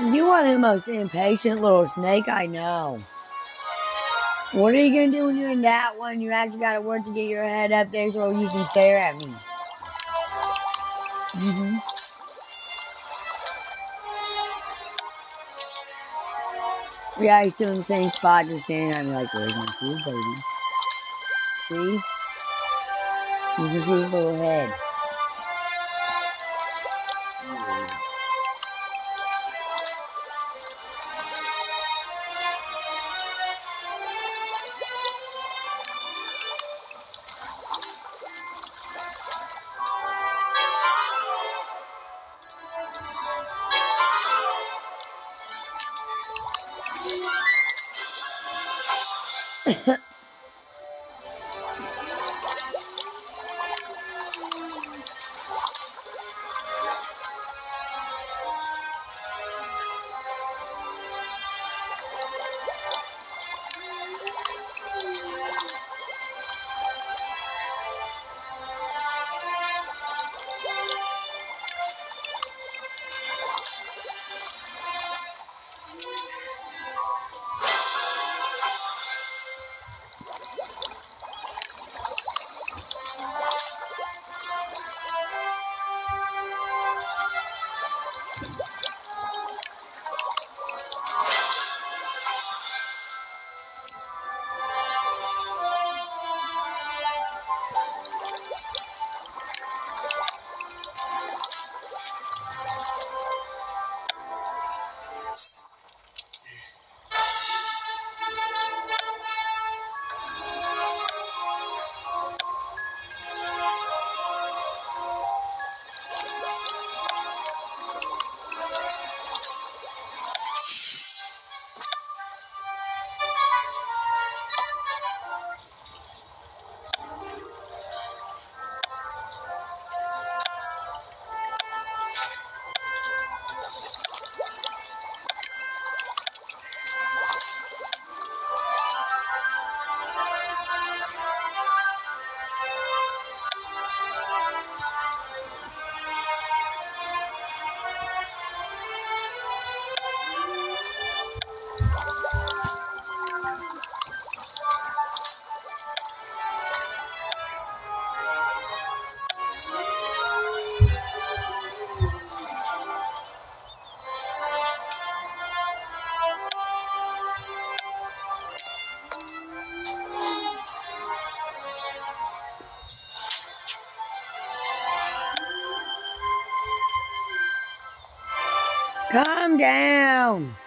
You are the most impatient little snake I know. What are you gonna do when you're in that one? You actually gotta work to get your head up there so you can stare at me. Mm-hmm. Yeah, he's still in the same spot, just standing at me like, where's my food, baby? See? You can see his little head. Calm down.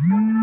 Mm-hmm.